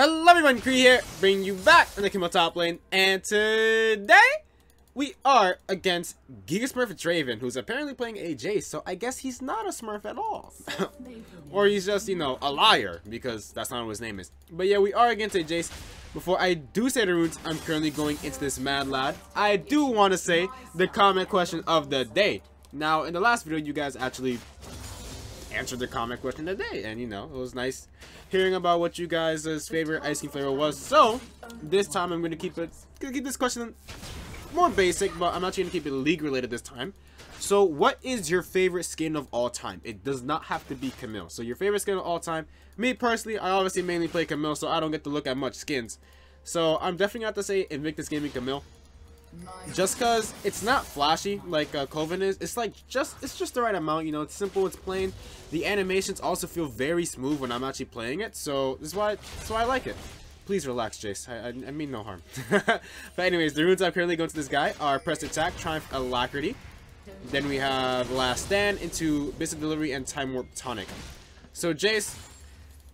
Hello everyone, Cree here, bringing you back in the Kimbo top lane, and today we are against Giga Smurf Draven, who's apparently playing a Jace, so I guess he's not a Smurf at all. or he's just, you know, a liar, because that's not what his name is. But yeah, we are against a Jace. Before I do say the runes, I'm currently going into this Mad Lad. I do want to say the comment question of the day. Now, in the last video, you guys actually answered the comment question today. And, you know, it was nice hearing about what you guys' favorite ice cream flavor was. So, this time I'm going to keep it, gonna keep this question more basic, but I'm actually going to keep it league related this time. So, what is your favorite skin of all time? It does not have to be Camille. So, your favorite skin of all time. Me, personally, I obviously mainly play Camille, so I don't get to look at much skins. So, I'm definitely going to have to say Invictus Gaming Camille just because it's not flashy like uh, Coven is. It's like just it's just the right amount. You know, it's simple. It's plain. The animations also feel very smooth when I'm actually playing it. So this is why that's why I like it. Please relax, Jace. I, I, I mean no harm. but anyways, the runes I'm currently going to this guy are Press Attack, Triumph, Alacrity. Then we have Last Stand into Biscuit Delivery and Time Warp Tonic. So Jace,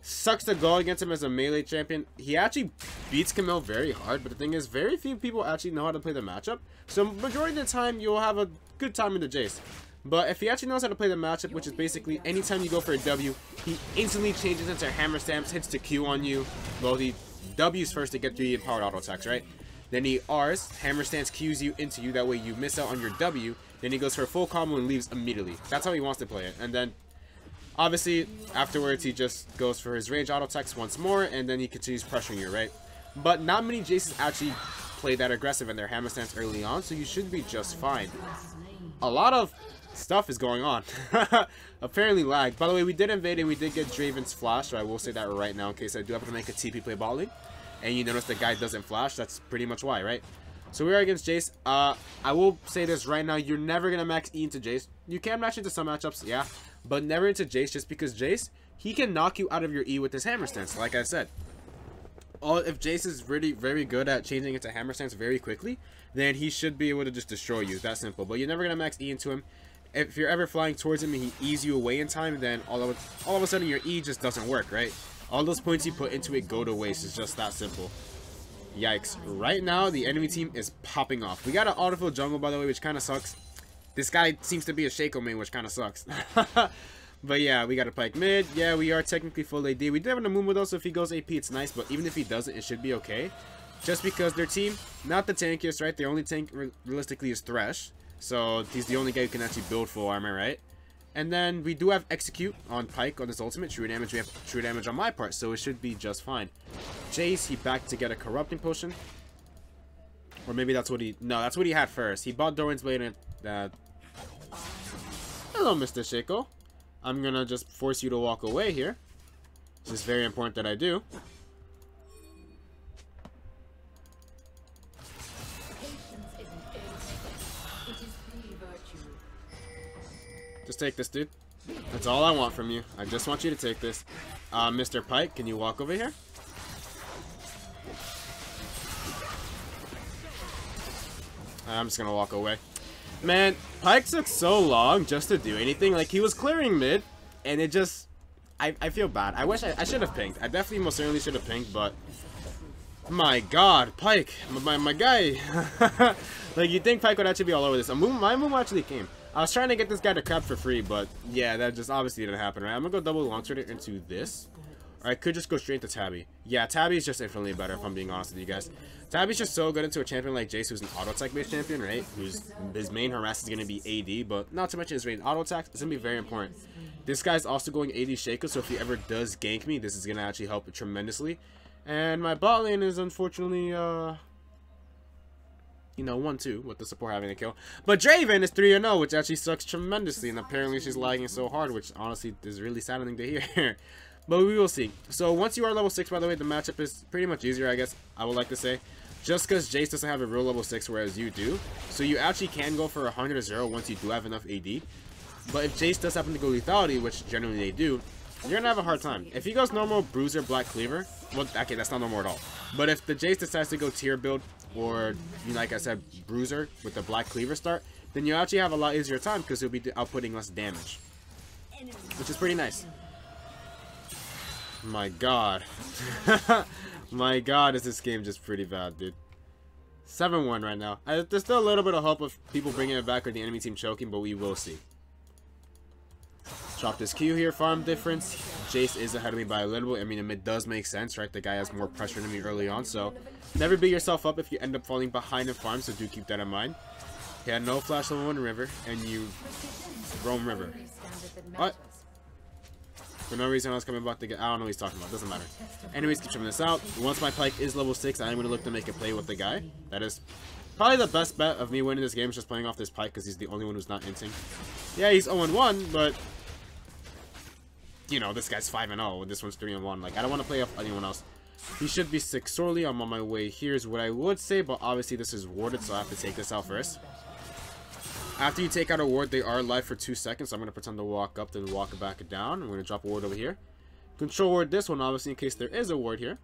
sucks to go against him as a melee champion. He actually beats Camille very hard, but the thing is, very few people actually know how to play the matchup. So majority of the time, you'll have a good time in the Jace. But if he actually knows how to play the matchup, which is basically anytime you go for a W, he instantly changes into hammer stance, hits the Q on you. Well, he W's first to get the empowered auto attacks, right? Then he R's, hammer stance Qs you into you, that way you miss out on your W. Then he goes for a full combo and leaves immediately. That's how he wants to play it. And then Obviously, afterwards, he just goes for his range auto attacks once more, and then he continues pressuring you, right? But not many Jaces actually play that aggressive in their hammer stance early on, so you should be just fine. A lot of stuff is going on. Apparently lag. By the way, we did invade and we did get Draven's flash, so I will say that right now in case I do have to make a TP play lane. And you notice the guy doesn't flash, that's pretty much why, right? So we are against Jace. Uh, I will say this right now, you're never going to max E into Jace. You can match into some matchups, yeah but never into Jace just because Jace, he can knock you out of your E with his hammer stance, like I said. All, if Jace is really very good at changing into hammer stance very quickly, then he should be able to just destroy you. That simple. But you're never gonna max E into him. If you're ever flying towards him and he ease you away in time, then all of a, all of a sudden your E just doesn't work, right? All those points you put into it go to waste. It's just that simple. Yikes. Right now, the enemy team is popping off. We got an autofill jungle, by the way, which kind of sucks. This guy seems to be a Shaco main, which kind of sucks. but yeah, we got a Pyke mid. Yeah, we are technically full AD. We do have an Amumu though, so if he goes AP, it's nice. But even if he doesn't, it should be okay. Just because their team, not the tankiest, right? Their only tank re realistically is Thresh. So he's the only guy who can actually build full armor, right? And then we do have Execute on Pyke on his ultimate. True damage, we have true damage on my part, so it should be just fine. Jace, he back to get a Corrupting Potion. Or maybe that's what he... No, that's what he had first. He bought Doran's Blade and... Uh, Hello, Mr. Shaco. I'm gonna just force you to walk away here. This is very important that I do. Just take this, dude. That's all I want from you. I just want you to take this. Uh, Mr. Pyke, can you walk over here? I'm just gonna walk away. Man, Pyke took so long just to do anything. Like, he was clearing mid, and it just... I, I feel bad. I wish I, I should have pinged. I definitely most certainly should have pinged, but... My god, Pyke! my, my, my guy. like, you think Pyke would actually be all over this. Move, my move actually came. I was trying to get this guy to crap for free, but yeah, that just obviously didn't happen, right? I'm gonna go double launcher it into this. I could just go straight to Tabi. Yeah, Tabi is just infinitely better, if I'm being honest with you guys. Tabi's just so good into a champion like Jace, who's an auto attack based champion, right? Who's his main harass is gonna be AD, but not to mention his range auto attack. It's gonna be very important. This guy's also going AD Shaco, so if he ever does gank me, this is gonna actually help tremendously. And my bot lane is unfortunately, uh, you know, 1-2 with the support having a kill. But Draven is 3-0, which actually sucks tremendously, and apparently she's lagging so hard, which honestly is really saddening to hear. but we will see. So once you are level 6, by the way, the matchup is pretty much easier, I guess, I would like to say. Just because Jace doesn't have a real level 6, whereas you do. So you actually can go for 100 0 once you do have enough AD. But if Jace does happen to go lethality, which generally they do, you're to have a hard time. If he goes normal Bruiser, Black Cleaver, well, okay, that's not normal at all. But if the Jace decides to go tier build, or, like I said, Bruiser with the Black Cleaver start, then you actually have a lot easier time because you'll be outputting less damage. Which is pretty nice. My god. My god, is this game just pretty bad, dude. 7-1 right now. I, there's still a little bit of hope of people bringing it back or the enemy team choking, but we will see. Chop this Q here, farm difference. Jace is ahead of me by a little bit. I mean, it does make sense, right? The guy has more pressure than me early on, so never beat yourself up if you end up falling behind in farm, so do keep that in mind. He had no flash level 1 river, and you roam river. What? For no reason I was coming back to get- I don't know what he's talking about, doesn't matter. Anyways, keep trimming this out. Once my Pyke is level 6, I am going to look to make a play with the guy. That is probably the best bet of me winning this game is just playing off this Pyke because he's the only one who's not inting. Yeah, he's 0-1, but... You know, this guy's 5-0, this one's 3-1. Like, I don't want to play off anyone else. He should be 6 sorely. I'm on my way. Here's what I would say, but obviously this is warded, so I have to take this out first. After you take out a ward, they are live for 2 seconds, so I'm going to pretend to walk up, then walk back down. I'm going to drop a ward over here. Control ward this one, obviously, in case there is a ward here.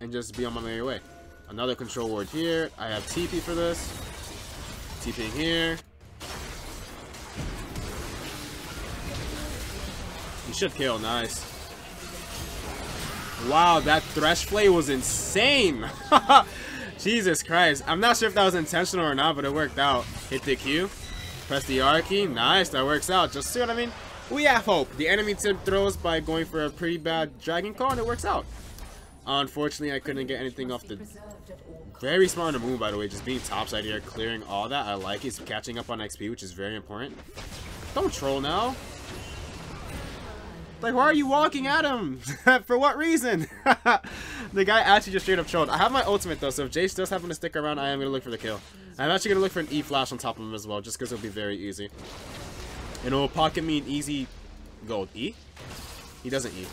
And just be on my merry way. Another control ward here. I have TP for this. TPing here. You should kill, nice. Wow, that Thresh play was insane! Jesus Christ. I'm not sure if that was intentional or not, but it worked out. Hit the Q. Press the R key. Nice, that works out. Just see what I mean? We have hope. The enemy team throws by going for a pretty bad Dragon Call, and it works out. Unfortunately, I couldn't get anything off the... Very smart on the move, by the way. Just being topside here, clearing all that. I like it. He's catching up on XP, which is very important. Don't troll now. Like, why are you walking at him? For what reason? the guy actually just straight up trolled. I have my ultimate, though, so if Jace does happen to stick around, I am going to look for the kill. I'm actually going to look for an E-flash on top of him as well, just because it'll be very easy. And it'll pocket me an easy gold. E? He doesn't E.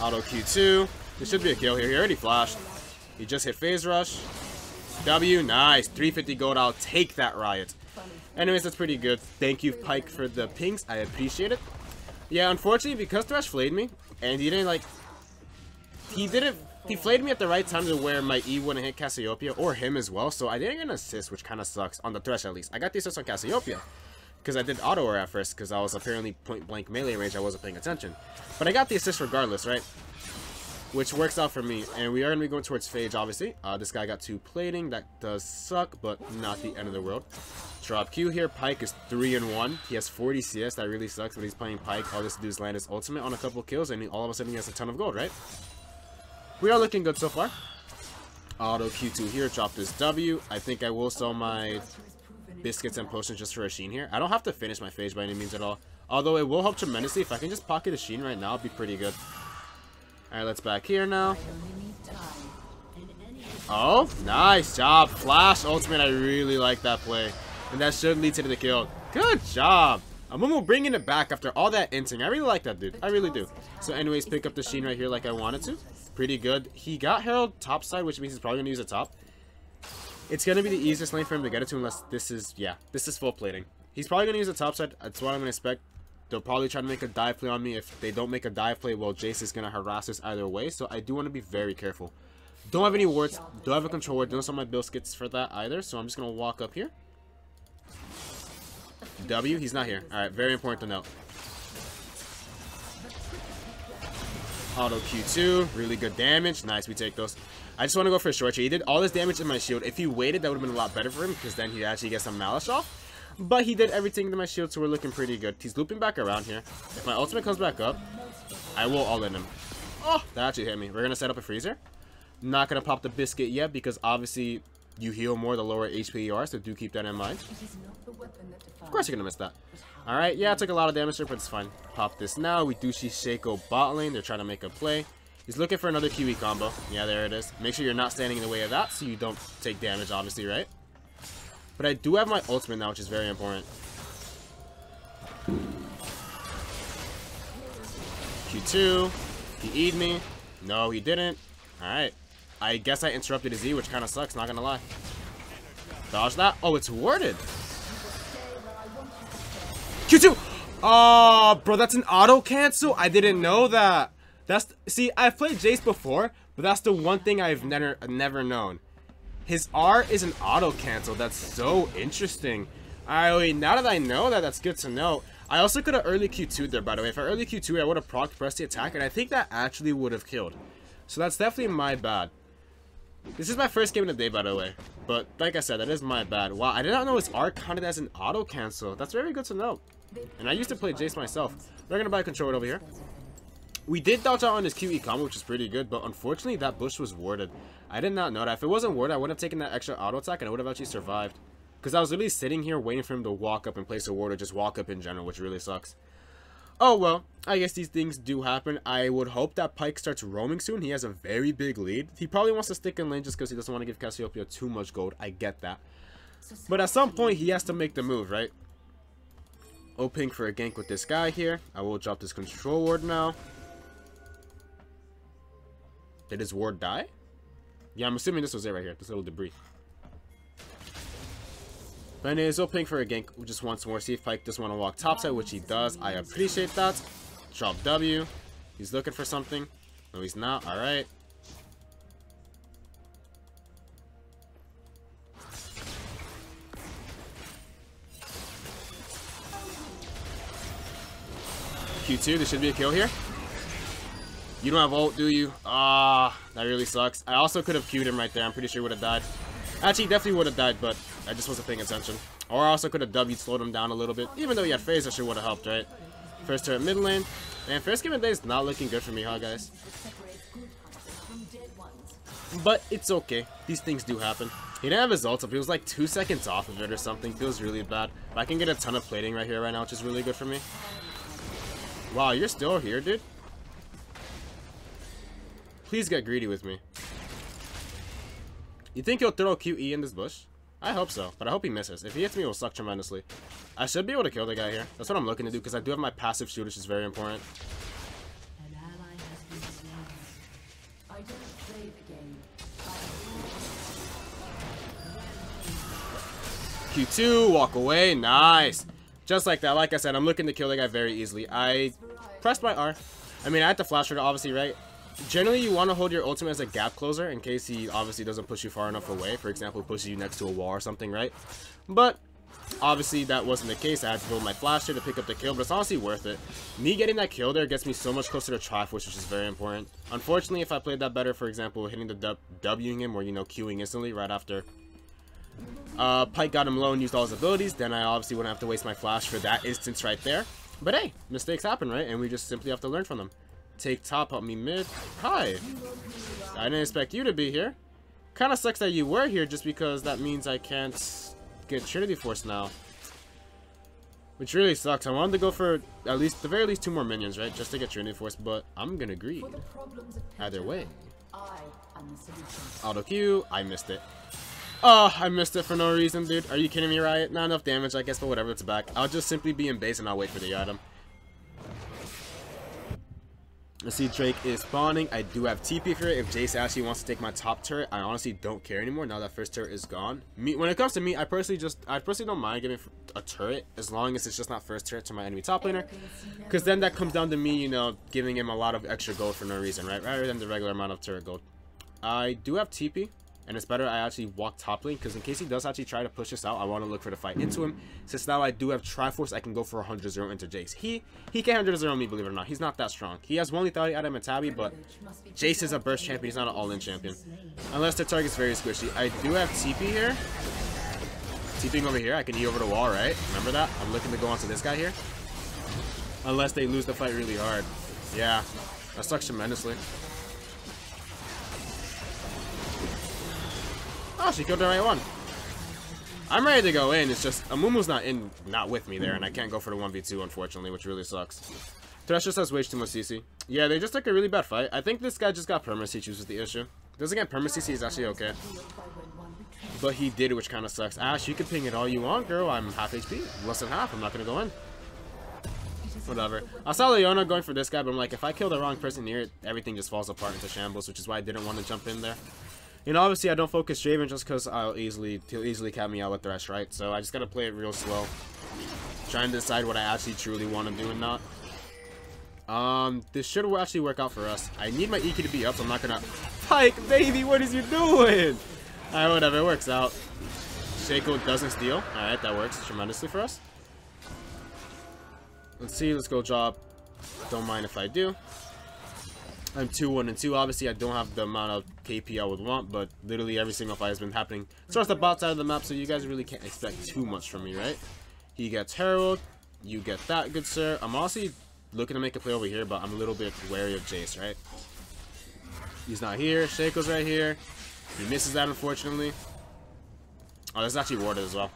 Auto Q2. There should be a kill here. He already flashed. He just hit phase rush. W, nice. 350 gold. I'll take that riot. Anyways, that's pretty good. Thank you, Pyke, for the pings. I appreciate it. Yeah, unfortunately, because Thresh flayed me, and he didn't, like... He didn't... He flayed me at the right time to where my E wouldn't hit Cassiopeia, or him as well, so I didn't get an assist, which kind of sucks. On the Thresh, at least. I got the assist on Cassiopeia. Because I did auto at first, because I was apparently point-blank melee range, I wasn't paying attention. But I got the assist regardless, right? Which works out for me, and we are going to be going towards Phage, obviously. Uh, this guy got two plating, that does suck, but not the end of the world. Drop Q here, Pyke is 3 and 1. He has 40 CS, that really sucks, but he's playing Pyke. All this dude's is land his ultimate on a couple kills, and all of a sudden he has a ton of gold, right? We are looking good so far. Auto Q2 here, drop this W. I think I will sell my biscuits and potions just for a Sheen here. I don't have to finish my Phage by any means at all. Although it will help tremendously. If I can just pocket a Sheen right now, it'd be pretty good. Alright, let's back here now. Oh, nice job. Flash ultimate, I really like that play. And that should lead to the kill. Good job. Amumu bringing it back after all that inting. I really like that, dude. I really do. So anyways, pick up the Sheen right here like I wanted to. Pretty good. He got Herald top side, which means he's probably going to use a top. It's going to be the easiest lane for him to get it to unless this is, yeah, this is full plating. He's probably going to use a top side. That's what I'm going to expect. They'll probably try to make a dive play on me. If they don't make a dive play, well, Jace is going to harass us either way. So I do want to be very careful. Don't have any wards. Don't have a control ward. Don't have my biscuits for that either. So I'm just going to walk up here. W, he's not here. Alright, very important to note. Auto Q2, really good damage. Nice, we take those. I just want to go for a short trade. He did all this damage in my shield. If he waited, that would have been a lot better for him, because then he'd actually get some Malice off. But he did everything to my shield, so we're looking pretty good. He's looping back around here. If my ultimate comes back up, I will all-in him. Oh, that actually hit me. We're going to set up a freezer. Not going to pop the biscuit yet, because obviously you heal more the lower HP you are, so do keep that in mind. Of course you're gonna miss that. Alright, yeah, I took a lot of damage there, but it's fine. Pop this now. We do see Shaco bot lane. They're trying to make a play. He's looking for another QE combo. Yeah, there it is. Make sure you're not standing in the way of that so you don't take damage, obviously, right? But I do have my ultimate now, which is very important. Q2. He E'd me. No, he didn't. Alright. I guess I interrupted his E, which kind of sucks, not gonna lie. Dodge that. Oh, it's warded. Q2! Oh, bro, that's an auto cancel? I didn't know that. That's See, I've played Jace before, but that's the one thing I've never never known. His R is an auto cancel. That's so interesting. Alright, wait, now that I know that, that's good to know. I also could have early Q2 there, by the way. If I early Q2, I would have proc pressed the attack, and I think that actually would have killed. So that's definitely my bad. This is my first game of the day, by the way. But like I said, that is my bad. Wow, I did not know his art counted as an auto cancel. That's very good to know. And I used to play Jace myself. We're gonna buy a controller over here. We did dodge out on his QE combo, which is pretty good, but unfortunately that bush was warded. I did not know that. If it wasn't warded, I would have taken that extra auto attack and I would have actually survived. Because I was literally sitting here waiting for him to walk up and place a ward or just walk up in general, which really sucks. Oh well, I guess these things do happen. I would hope that Pyke starts roaming soon. He has a very big lead. He probably wants to stick in lane just because he doesn't want to give Cassiopeia too much gold. I get that. But at some point, he has to make the move, right? Oh, Hoping for a gank with this guy here. I will drop this control ward now. Did his ward die? Yeah, I'm assuming this was it right here. This little debris. But anyways, ping for a gank just wants more. See if Pyke does want to walk topside, which he does. I appreciate that. Drop W. He's looking for something. No, he's not. Alright. Q2, there should be a kill here. You don't have ult, do you? Ah, that really sucks. I also could have queued him right there. I'm pretty sure he would have died. Actually, definitely would have died, but I just wasn't paying attention. Or I also could have W slowed him down a little bit. Even though he had phase, that sure would have helped, right? First turret mid lane. And first game of the day is not looking good for me, huh, guys? But it's okay. These things do happen. He didn't have his ult up. He was like two seconds off of it or something. Feels really bad. But I can get a ton of plating right here right now, which is really good for me. Wow, you're still here, dude? Please get greedy with me. You think he'll throw QE in this bush? I hope so, but I hope he misses. If he hits me, it will suck tremendously. I should be able to kill the guy here. That's what I'm looking to do, because I do have my passive shoot, which is very important. Q2, walk away, nice. Just like that, like I said, I'm looking to kill the guy very easily. I pressed my R. I mean, I had to flash her, obviously, right? Generally, you want to hold your ultimate as a gap closer in case he obviously doesn't push you far enough away. For example, pushes you next to a wall or something, right? But obviously, that wasn't the case. I had to build my flasher to pick up the kill, but it's honestly worth it. Me getting that kill there gets me so much closer to Triforce, which is very important. Unfortunately, if I played that better, for example, hitting the Wing him or, you know, queuing instantly right after uh, Pyke got him low and used all his abilities, then I obviously wouldn't have to waste my flash for that instance right there. But hey, mistakes happen, right? And we just simply have to learn from them. Take top, help me mid. Hi. I didn't expect you to be here. Kind of sucks that you were here just because that means I can't get Trinity Force now. Which really sucks. I wanted to go for at least, the very least, two more minions, right? Just to get Trinity Force, but I'm gonna agree. Either way. Auto Q, I missed it. Oh, I missed it for no reason, dude. Are you kidding me, Riot? Not enough damage, I guess, but whatever, it's back. I'll just simply be in base and I'll wait for the item. I see Drake is spawning. I do have TP for it. If Jace actually wants to take my top turret, I honestly don't care anymore now that first turret is gone. Me, when it comes to me, I personally just, I personally don't mind giving a turret as long as it's just not first turret to my enemy top laner. Because then that comes down to me, you know, giving him a lot of extra gold for no reason, right? Rather than the regular amount of turret gold. I do have TP. And it's better I actually walk top lane because in case he does actually try to push us out, I want to look for the fight into him. Since now I do have Triforce, I can go for 100-0 into Jace. He he can't 100-0 me, believe it or not. He's not that strong. He has one lethality out of but Jace is a burst champion. He's not an all-in champion. Unless the target's very squishy. I do have TP here. TPing over here. I can E over the wall, right? Remember that? I'm looking to go onto this guy here. Unless they lose the fight really hard. Yeah, that sucks tremendously. Oh, she killed the right one. I'm ready to go in. It's just uh, Amumu's not in, not with me there, and I can't go for the 1v2, unfortunately, which really sucks. Thresh just has way too much CC. Yeah, they just took a really bad fight. I think this guy just got perma CC was the issue. Doesn't get perma CC, he's actually okay. But he did, which kind of sucks. Ashe, you can ping it all you want, girl. I'm half HP. Less than half. I'm not going to go in. Whatever. I saw Leona going for this guy, but I'm like, if I kill the wrong person it, everything just falls apart into shambles, which is why I didn't want to jump in there. You know, obviously I don't focus Draven just because I'll easily, he'll easily cap me out with Thresh, right? So I just gotta play it real slow. Trying to decide what I actually truly want to do and not. Um, this should actually work out for us. I need my EQ to be up, so I'm not gonna... Pyke, baby, what is you doing? Alright, whatever, it works out. Shaco doesn't steal. Alright, that works tremendously for us. Let's see. Let's go drop. Don't mind if I do. I'm 2 1 and 2. Obviously, I don't have the amount of KP I would want, but literally every single fight has been happening towards the bot side of the map, so you guys really can't expect too much from me, right? He gets Herald. You get that, good sir. I'm honestly looking to make a play over here, but I'm a little bit wary of Jace, right? He's not here. Shaco's right here. He misses that, unfortunately. Oh, there's actually warded as well.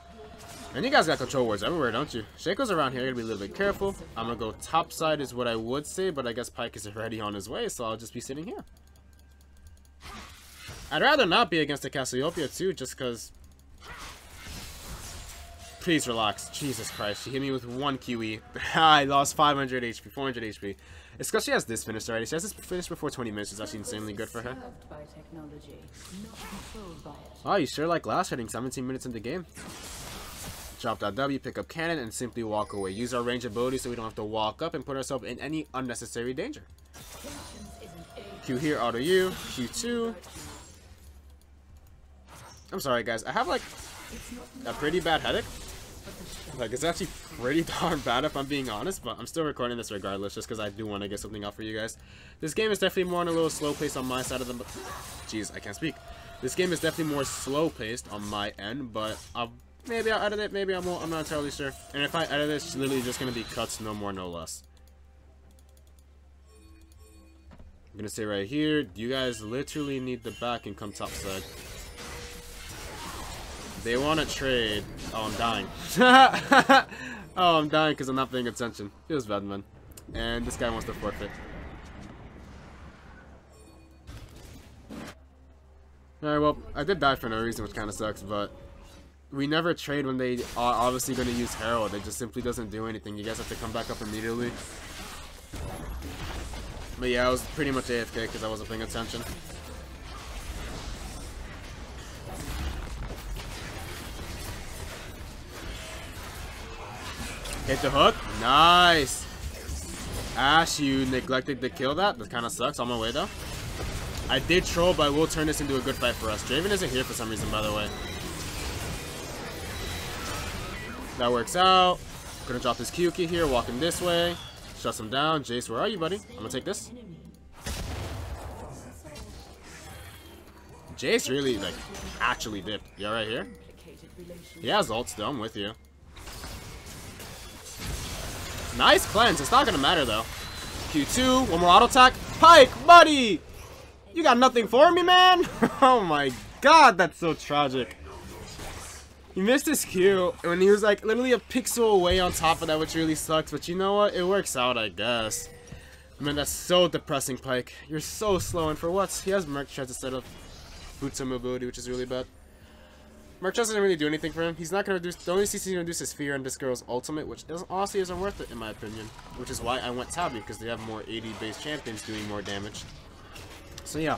And you guys got control wards everywhere, don't you? Shaco's around here. Gotta be a little bit careful. I'm gonna go top side is what I would say, but I guess Pyke is already on his way, so I'll just be sitting here. I'd rather not be against the Cassiopeia too, just because... Please relax. Jesus Christ. She hit me with one QE. I lost 500 HP, 400 HP. It's because she has this finish already. She has this finish before 20 minutes. It's actually insanely good for her. Oh, you sure like last hitting 17 minutes in the game. Drop that W, pick up cannon, and simply walk away. Use our range ability so we don't have to walk up and put ourselves in any unnecessary danger. Q here, auto U, Q2. I'm sorry guys, I have like a pretty bad headache. Like, it's actually pretty darn bad if I'm being honest, but I'm still recording this regardless, just because I do want to get something out for you guys. This game is definitely more on a little slow pace on my side of the... Jeez, I can't speak. This game is definitely more slow paced on my end, but I'll, maybe I'll edit it, maybe I won't, I'm not entirely sure. And if I edit it, it's literally just to be cuts, no more, no less. I'm to say right here, you guys literally need the back and come top side. They want to trade. Oh, I'm dying. oh, I'm dying because I'm not paying attention. Feels bad, man. And this guy wants to forfeit. Alright, well, I did die for no reason, which kind of sucks, but we never trade when they are obviously going to use Herald. It just simply doesn't do anything. You guys have to come back up immediately. But yeah, I was pretty much AFK because I wasn't paying attention. Hit the hook. Nice. Ashe, you neglected to kill that. That kind of sucks. On my way, though. I did troll, but I will turn this into a good fight for us. Draven isn't here for some reason, by the way. That works out. Gonna drop this Kyuki here, walking this way. Shut him down. Jace, where are you, buddy? I'm gonna take this. Jace really, like, actually dipped. You right here? He has ult still. I'm with you. Nice cleanse. It's not to matter, though. Q2. One more auto attack. Pyke, buddy! You got nothing for me, man? oh my god, that's so tragic. He missed his Q when he was like literally a pixel away on top of that, which really sucks. But you know what? It works out, I guess. Man, that's so depressing, Pyke. You're so slow, and for what? He has Merc Treads instead of Boots of Mobility, which is really bad. Mark doesn't really do anything for him. He's not going to do. The only CC to do is Fear and this girl's ultimate, which honestly isn't worth it in my opinion. Which is why I went Tabi, because they have more AD based champions doing more damage. So yeah,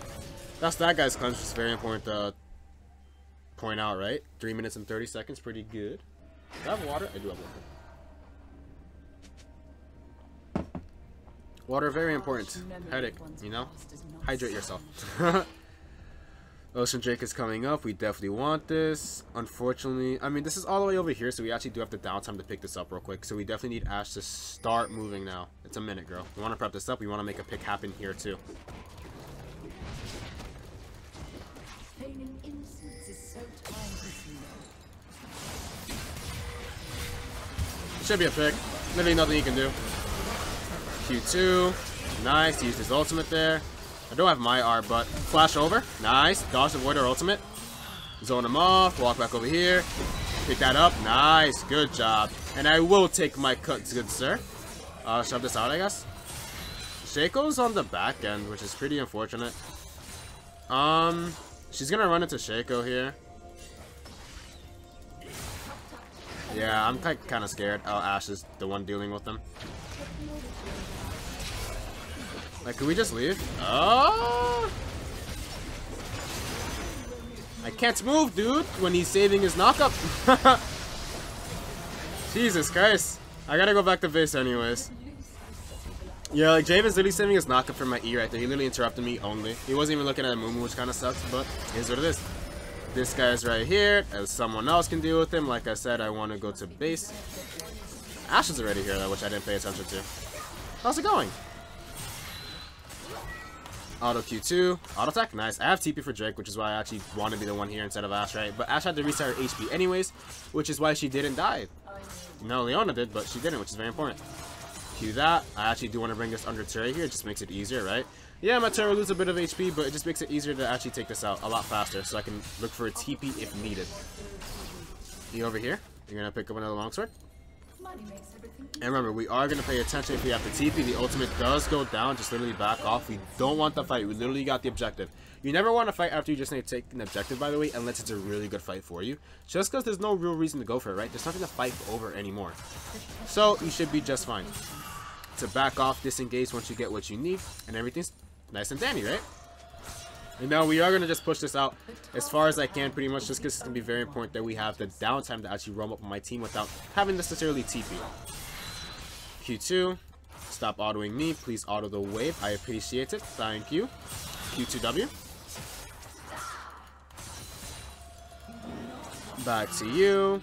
that's that guy's cleanse, which is very important to point out, right? 3 minutes and 30 seconds, pretty good. Do I have water? I do have water. Water, very important. Headache, you know? Hydrate yourself. Ocean Drake is coming up. We definitely want this. Unfortunately, I mean, this is all the way over here, so we actually do have the downtime to pick this up real quick. So we definitely need Ashe to start moving now. It's a minute, girl. We want to prep this up. We want to make a pick happen here, too. Should be a pick. Literally nothing you can do. Q2. Nice. Use his ultimate there. I don't have my R, but flash over. Nice. Dodge avoid our ultimate. Zone him off. Walk back over here. Pick that up. Nice. Good job. And I will take my cuts, good sir. Uh, shove this out, I guess. Shaco's on the back end, which is pretty unfortunate. Um, she's gonna run into Shaco here. Yeah, I'm kind of scared. Oh, Ashe is the one dealing with them. Like, can we just leave? Oh! I can't move, dude, when he's saving his knockup. Jesus Christ. I gotta go back to base anyways. Yeah, like, Draven's literally saving his knockup from my E right there. He literally interrupted me only. He wasn't even looking at Mumu, which kind of sucks, but here's what it is. This guy's right here, as someone else can deal with him. Like I said, I want to go to base. Ashe is already here, though, which I didn't pay attention to. How's it going? Auto Q2. Auto attack, nice. I have TP for Drake, which is why I actually want to be the one here instead of Ashe, right? But Ashe had to reset her HP anyways, which is why she didn't die. No, Leona did, but she didn't, which is very important. Q that. I actually do want to bring this under turret here. It just makes it easier, right? Yeah, my turret will lose a bit of HP, but it just makes it easier to actually take this out a lot faster, so I can look for a TP if needed. You over here? You're going to pick up another longsword? And remember, we are going to pay attention if we have to TP. The ultimate does go down. Just literally back off. We don't want the fight. We literally got the objective. You never want to fight after you just need to take an objective, by the way, unless it's a really good fight for you. Just because there's no real reason to go for it, right? There's nothing to fight over anymore. So, you should be just fine. To back off, disengage once you get what you need, and everything's nice and dandy, right? And now we are going to just push this out as far as I can, pretty much, just because it's going to be very important that we have the downtime to actually roam up on my team without having necessarily TP. Q2, stop autoing me. Please auto the wave. I appreciate it. Thank you. Q2W. Back to you.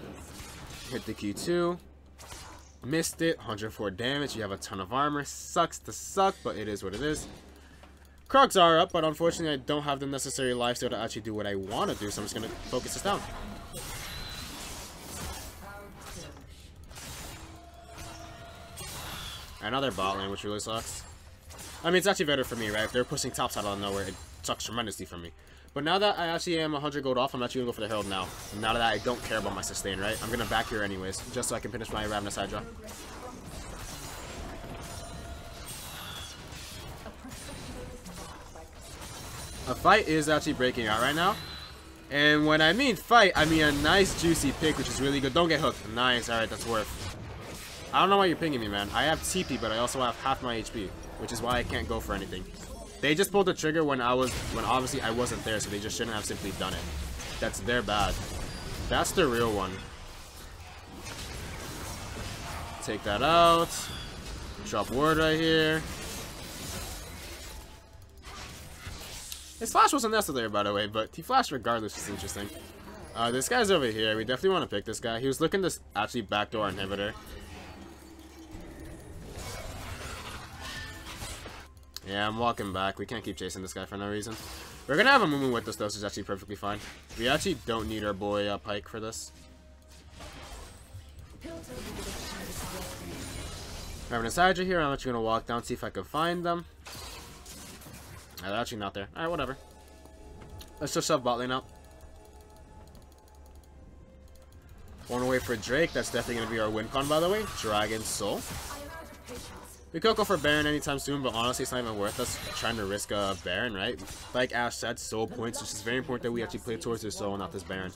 Hit the Q2. Missed it. 104 damage. You have a ton of armor. Sucks to suck, but it is what it is. Crocs are up, but unfortunately I don't have the necessary lifesteal to actually do what I want to do, so I'm just going to focus this down. Another bot lane, which really sucks. I mean, it's actually better for me, right? If they're pushing top side out of nowhere, it sucks tremendously for me. But now that I actually am 100 gold off, I'm actually going to go for the Herald now. Now that I don't care about my sustain, right? I'm going to back here anyways, just so I can finish my Ravenous Hydra. A fight is actually breaking out right now. And when I mean fight, I mean a nice juicy pick, which is really good. Don't get hooked. Nice. Alright, that's worth. I don't know why you're pinging me, man. I have TP, but I also have half my HP, which is why I can't go for anything. They just pulled the trigger when I was, when obviously I wasn't there, so they just shouldn't have simply done it. That's their bad. That's the real one. Take that out. Drop ward right here. His flash wasn't necessary, by the way, but he flashed regardless, is interesting. Uh, this guy's over here. We definitely want to pick this guy. He was looking to actually backdoor inhibitor. Yeah, I'm walking back. We can't keep chasing this guy for no reason. We're going to have a movement with us, though, so it's actually perfectly fine. We actually don't need our boy uh, Pyke for this. Having a Hydra here. I'm actually going to walk down, see if I can find them. Oh, they're actually not there. Alright, whatever. Let's just sub bot lane out. One away for Drake. That's definitely going to be our win con, by the way. Dragon Soul. We could go for Baron anytime soon, but honestly, it's not even worth us trying to risk a Baron, right? Like Ashe said, soul points, which is very important that we actually play towards this soul, not this Baron.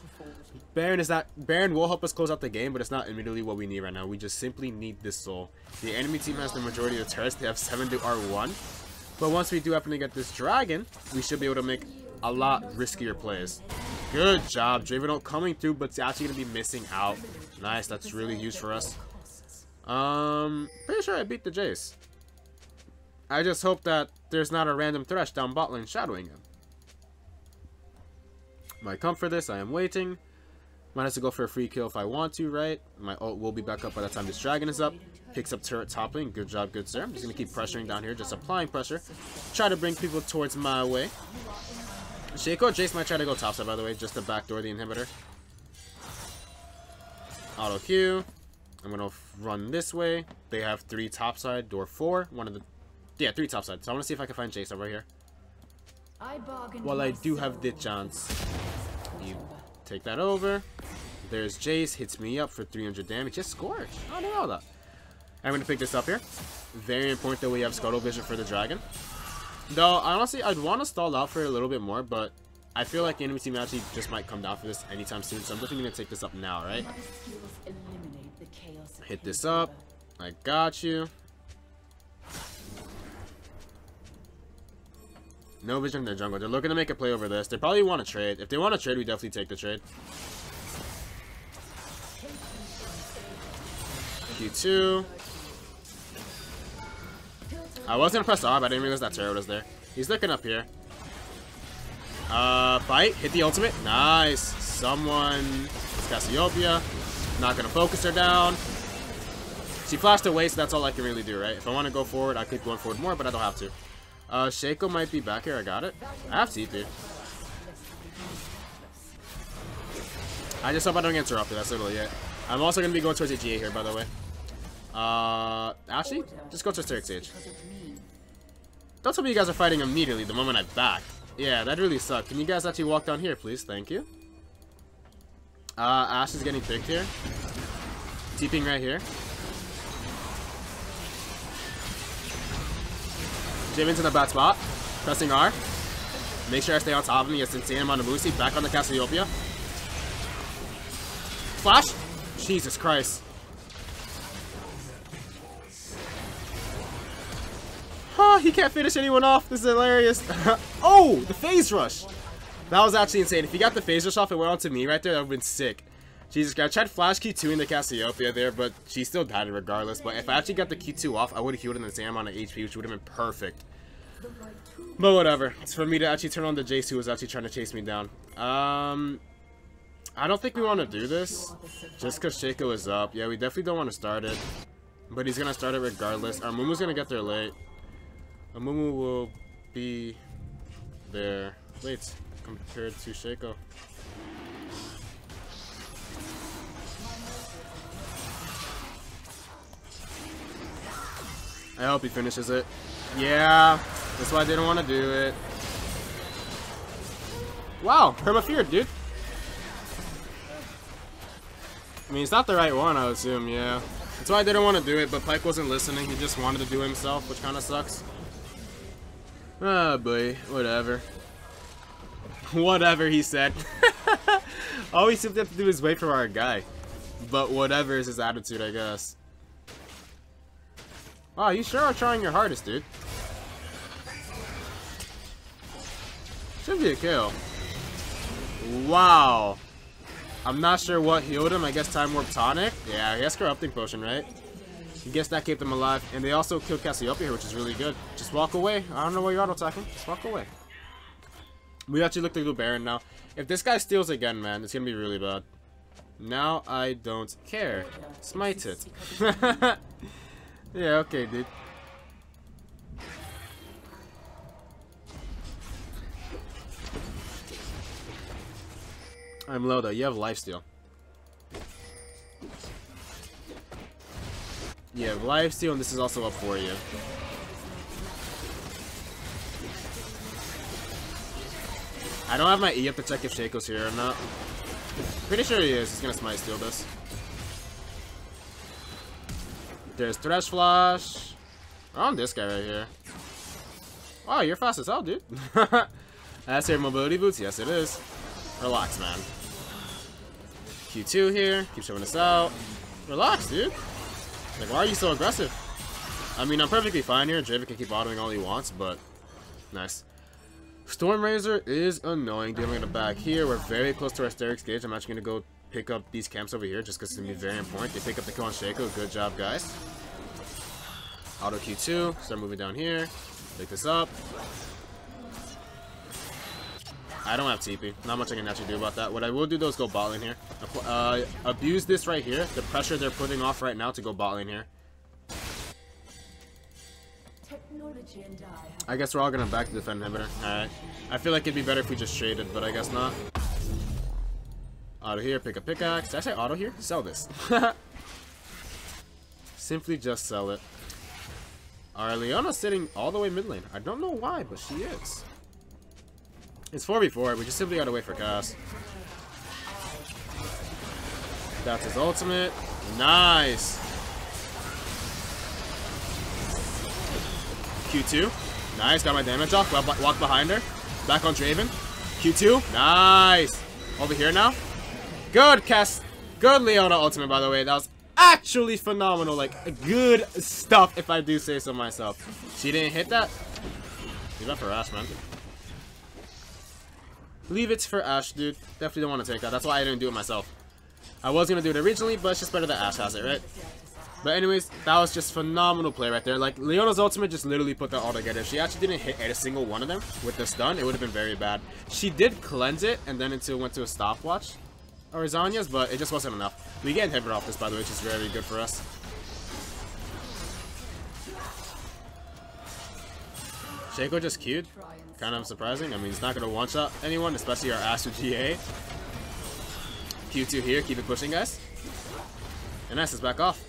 Baron is that Baron will help us close out the game, but it's not immediately what we need right now. We just simply need this soul. The enemy team has the majority of turrets. They have 7 to R1. But once we do happen to get this dragon, we should be able to make a lot riskier plays. Good job, Dravenor coming through, but it's actually going to be missing out. Nice, that's really huge for us. Um, pretty sure I beat the Jace. I just hope that there's not a random Thresh down bot lane shadowing him. Might come for this, I am waiting. Might have to go for a free kill if I want to, right? My ult will be back up by the time this dragon is up. Picks up turret top lane. Good job, good sir. I'm just going to keep pressuring down here, just applying pressure. Try to bring people towards my way. Shaco Jace might try to go topside, by the way, just to backdoor the inhibitor. Auto Q. I'm going to run this way. They have three topside, door four. One of the... Yeah, three topside. So I want to see if I can find Jace over here. Well, I do have the chance. You take that over. There's Jace. Hits me up for 300 damage. Just Scorch. I don't know that. I'm going to pick this up here. Very important that we have Scuttle Vision for the Dragon. Though, honestly, I'd want to stall out for a little bit more, but I feel like enemy team actually just might come down for this anytime soon, so I'm definitely going to take this up now, right? Hit this up. I got you. No vision in their jungle. They're looking to make a play over this. They probably want to trade. If they want to trade, we definitely take the trade. Q2. I was gonna press R, but I didn't realize that turret was there. He's looking up here. Uh, fight. Hit the ultimate. Nice. Someone. It's Cassiopeia. Not gonna focus her down. She flashed away, so that's all I can really do, right? If I want to go forward, I keep going forward more, but I don't have to. Uh, Shaco might be back here. I got it. I have TP. I just hope I don't get interrupted. That's literally it. I'm also going to be going towards the GA here, by the way. Uh, actually, just go to third stage. Don't tell me you guys are fighting immediately the moment I back. Yeah, that really sucked. Can you guys actually walk down here, please? Thank you. Uh, Ashe is getting picked here. TPing right here. Draven's in a bad spot. Pressing R. Make sure I stay on top of him. Has insane amount of. Back on the Cassiopeia. Flash? Jesus Christ. Oh, he can't finish anyone off. This is hilarious. oh, the phase rush. That was actually insane. If he got the phase rush off and went on to me right there, that would have been sick. Jesus I tried flash Q2 in the Cassiopeia there, but she still died regardless. But if I actually got the Q2 off, I would have healed in the same amount of HP, which would have been perfect. But whatever. It's for me to actually turn on the Jace who was actually trying to chase me down. Um, I don't think we want to do this. Just because Shaco is up. Yeah, we definitely don't want to start it. But he's going to start it regardless. Our Mumu's going to get there late. Amumu will be there late compared to Shaco. I hope he finishes it. Yeah, that's why I didn't want to do it. Wow, Perma Fear, dude. I mean, it's not the right one, I assume, yeah. That's why I didn't want to do it, but Pyke wasn't listening. He just wanted to do himself, which kind of sucks. Ah, oh, boy. Whatever. whatever, he said. All we simply have to do is wait for our guy. But whatever is his attitude, I guess. Wow, you sure are trying your hardest, dude. Should be a kill. Wow. I'm not sure what healed him. I guess Time Warp Tonic? Yeah, he has Corrupting Potion, right? I guess that kept him alive. And they also killed Cassiopeia here, which is really good. Just walk away. I don't know why you're auto-attacking. Just walk away. We actually look through Baron now. If this guy steals again, man, it's going to be really bad. Now I don't care. Smite it. Yeah, okay, dude. I'm low though. You have lifesteal. You have lifesteal, and this is also up for you. I don't have my E up to check if Shaco's here or not. Pretty sure he is. He's gonna smite steal this. There's Thresh Flash. Oh, On this guy right here. Wow, you're fast as hell, dude. That's your mobility boots? Yes, it is. Relax, man. Q2 here. Keep showing us out. Relax, dude. Like, why are you so aggressive? I mean, I'm perfectly fine here. Draven can keep autoing all he wants, but nice. Storm Razor is annoying. Dealing in the back here. We're very close to our Asterix gauge. I'm actually going to go pick up these camps over here just because it's going to be very important. They pick up the kill on Shaco. Good job, guys. Auto Q2. Start moving down here. Pick this up. I don't have TP. Not much I can actually do about that. What I will do though is go bot lane here. Uh, abuse this right here. The pressure they're putting off right now to go bot lane here. I guess we're all gonna back to defend inhibitor. Alright. I feel like it'd be better if we just traded, but I guess not. Auto here, pick a pickaxe. Did I say auto here? Sell this. Simply just sell it. Alright, Leona's sitting all the way mid lane. I don't know why, but she is. It's 4v4. We just simply gotta wait for Cass. That's his ultimate. Nice. Q2. Nice. Got my damage off. Walk behind her. Back on Draven. Q2. Nice. Over here now. Good cast. Good Leona ultimate, by the way. That was actually phenomenal. Like, good stuff, if I do say so myself. She didn't hit that? Leave that for Ashe, man. Leave it for Ashe, dude. Definitely don't want to take that. That's why I didn't do it myself. I was going to do it originally, but it's just better that Ashe has it, right? But anyways, that was just phenomenal play right there. Like, Leona's ultimate just literally put that all together. She actually didn't hit a single one of them with the stun, it would have been very bad. She did cleanse it, and then until went to a stopwatch or but it just wasn't enough. We get inhibitor off this, by the way, which is very good for us. Shaco just queued. Kind of surprising. I mean, he's not going to one-shot anyone, especially our Astro GA. Q2 here. Keep it pushing, guys. And Ness is back off.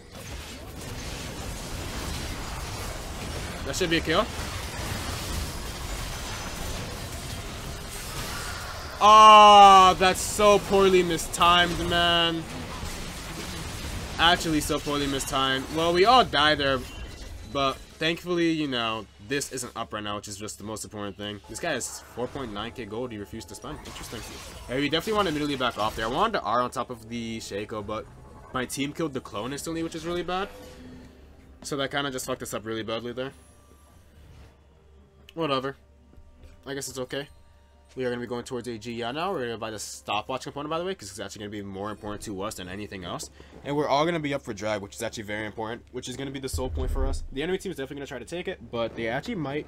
That should be a kill. Oh, that's so poorly mistimed, man. Actually, so poorly mistimed. Well, we all die there, but thankfully, you know, this isn't up right now, which is just the most important thing. This guy has 4.9k gold he refused to spend. Interesting. Yeah, we definitely want to immediately back off there. I wanted to R on top of the Shaco, but my team killed the clone instantly, which is really bad. So that kind of just fucked us up really badly there. Whatever. I guess it's okay. We are going to be going towards a GEA now. We're going to buy the stopwatch component, by the way, because it's actually going to be more important to us than anything else. And we're all going to be up for drag, which is actually very important, which is going to be the sole point for us. The enemy team is definitely going to try to take it, but they actually might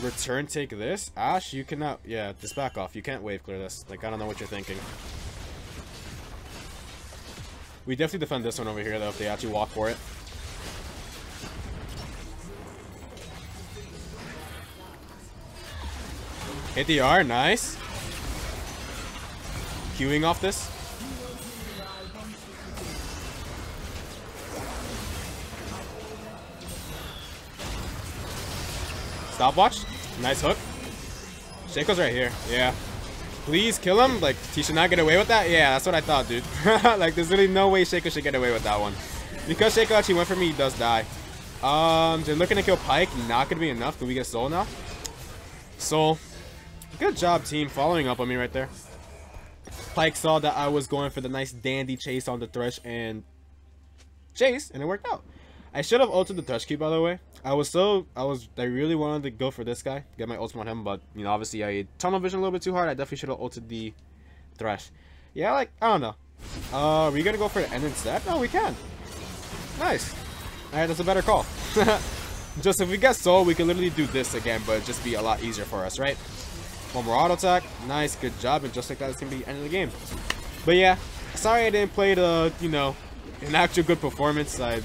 return take this. Ashe, you cannot... Yeah, just back off. You can't wave clear this. Like, I don't know what you're thinking. We definitely defend this one over here, though, if they actually walk for it. Hit the R, nice. Queuing off this. Stopwatch. Nice hook. Shaco's right here. Yeah. Please kill him. Like, he should not get away with that. Yeah, that's what I thought, dude. like, there's really no way Shaco should get away with that one. Because Shaco actually went for me, he does die. Um, they're looking to kill Pyke. Not going to be enough. Can we get Soul now? Soul. Good job, team, following up on me right there. Pyke saw that I was going for the nice dandy chase on the Thresh and chase, and it worked out. I should have ulted the Thresh key, by the way. I was so, I was, I really wanted to go for this guy, get my ultimate on him, but, you know, obviously I tunnel vision a little bit too hard. I definitely should have ulted the Thresh. Yeah, like, I don't know. Uh, are we gonna go for the end instead? No, we can. Nice. Alright, that's a better call. just if we get soul, we can literally do this again, but just be a lot easier for us, right? One more auto attack. Nice, good job. And just like that, it's going to be the end of the game. But yeah, sorry I didn't play the, you know, an actual good performance. I'm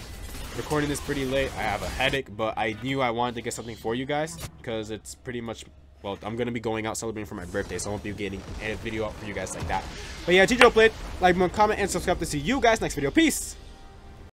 recording this pretty late. I have a headache, but I knew I wanted to get something for you guys because it's pretty much, well, I'm going to be going out celebrating for my birthday, so I won't be getting a video up for you guys like that. But yeah, GGO played. Like, comment, and subscribe to see you guys next video. Peace!